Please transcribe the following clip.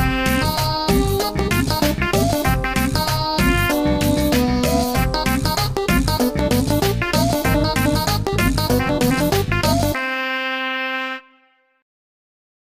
あ